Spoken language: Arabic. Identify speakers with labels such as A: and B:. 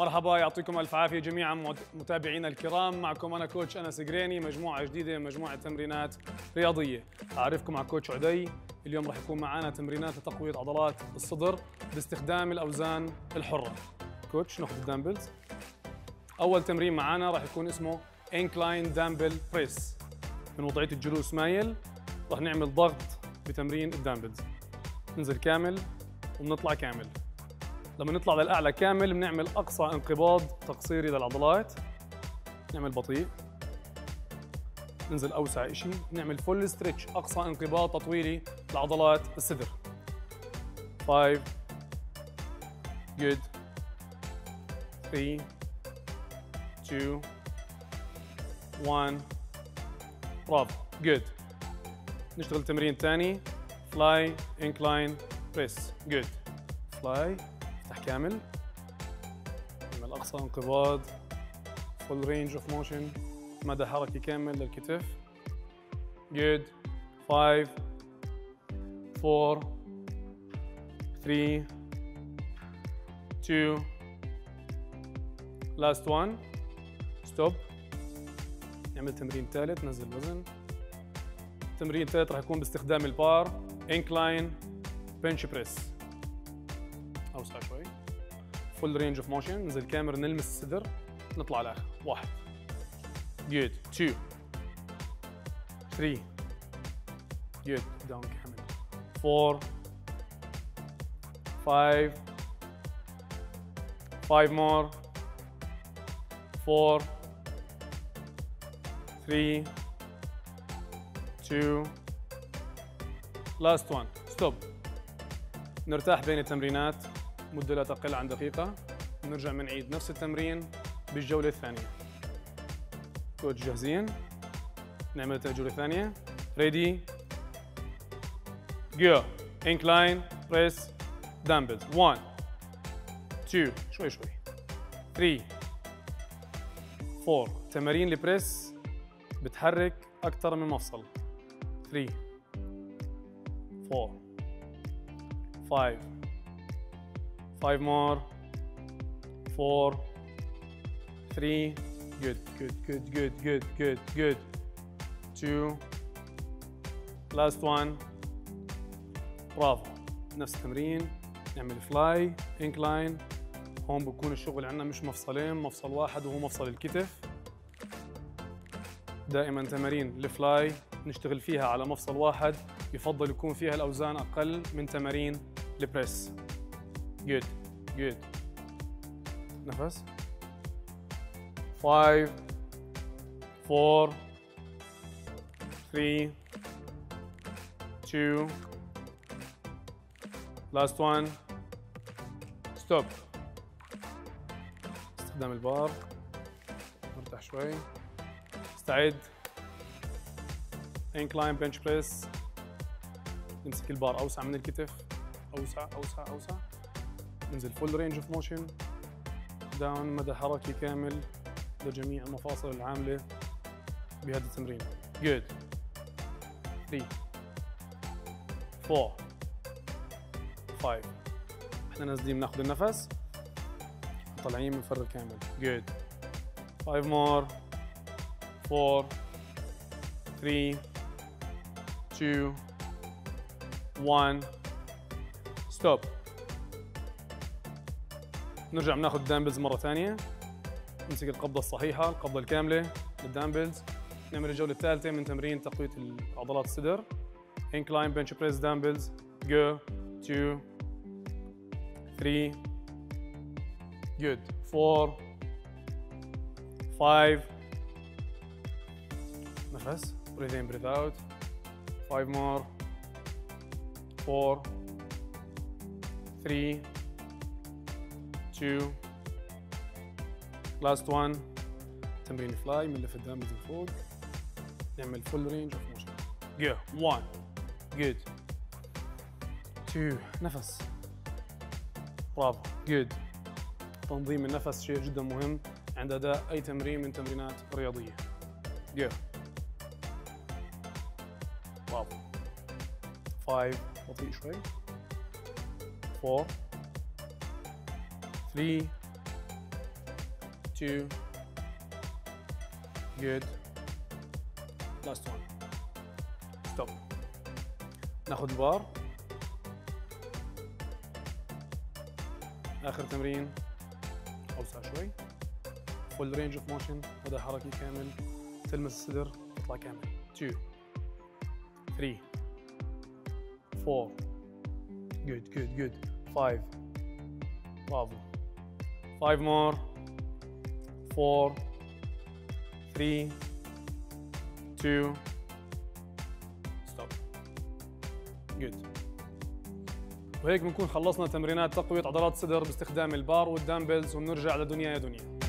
A: مرحبا يعطيكم ألف عافية جميعا متابعينا الكرام. معكم أنا coach أنس قريني مجموعة جديدة مجموعة تمرينات رياضية. أعرفكم مع coach عدي. اليوم راح يكون معنا تمرينات لتقوية عضلات الصدر باستخدام الأوزان الحرة. coach ناخذ ال dumbbells أول تمرين معنا راح يكون اسمه incline dumbbell press من وضعية الجلوس مايل راح نعمل ضغط بتمرين ال dumbbells ننزل كامل وبنطلع كامل. لما نطلع للأعلى كامل بنعمل أقصى انقباض تقصيري للعضلات. نعمل بطيء. ننزل أوسع شيء. نعمل full stretch أقصى انقباض تطويلي لعضلات الصدر. 5 good. 3 2 1 برافو good. نشتغل تمرين ثاني fly incline press. good. fly. كامل. نعمل أقصى انقباض full range of motion مدى حركي كامل للكتف. Good. 5 4 3 2 last one. Stop. نعمل تمرين ثالث نزل وزن التمرين الثالث راح يكون باستخدام البار incline bench press. اوسع شوي full range of motion ننزل كامل نلمس الصدر نطلع لآخر. واحد. Good two three good down كامل فور Five five more four three two. Last one. Stop. نرتاح بين التمرينات. مدة لا تقل عن دقيقة. نرجع بنعيد نفس التمرين بالجولة الثانية. coach جاهزين؟ نعمل الجولة الثانية ready Go incline press dumbbells 1 2 شوي شوي. 3 4 تمارين ال press بتحرك أكثر من مفصل. 3 4 5 Five more. Four. Three. Good, good, good, good, good, good, good. Two. Last one. برافو نفس التمرين نعمل fly incline هون بكون الشغل عندنا مش مفصلين مفصل واحد وهو مفصل الكتف دائما تمارين ال fly نشتغل فيها على مفصل واحد يفضل يكون فيها الأوزان أقل من تمارين ال press Good. Good. نفس. Five, four, three, two, last one. Stop. استخدام البار. نرتاح شوي. استعد. Incline bench press. نمسك البار أوسع من الكتف. أوسع أوسع أوسع. ننزل full range of motion down مدى حركي كامل لجميع المفاصل العاملة بهذا التمرين. Good. 3 4 5 إحنا نازلين بناخذ النفس طالعين بنفرغ كامل good. 5 more. 4 3 2 1 stop. نرجع بناخذ ال dumbbells مرة ثانية. نمسك القبضة الصحيحة القبضة الكاملة لل dumbbells. نعمل الجولة الثالثة من تمرين تقوية عضلات الصدر. Incline bench press dumbbells. Go. 2 3 good. 4 5 نفس breathe in breathe out. 5 more. 4 3 two. Last one. تمرين fly من اللي قدام من فوق. نعمل full range of motion go 1 good 2 نفس. برافو good تنظيم النفس شيء جدا مهم عند أداء أي تمرين من تمرينات رياضية. جو برافو 5 بطيء شوي. 4 3 two, good. Last one. Stop. ناخذ البار. آخر تمرين. أوسع شوي. full range of motion مدى حركي كامل. تلمس الصدر. تطلع كامل. 2 3 4 good good good. 5 برافو 5 more. 4 3 2 stop. Good. وهيك بنكون خلصنا تمرينات تقوية عضلات الصدر باستخدام البار والدامبلز وبنرجع لدنيا يا دنيا.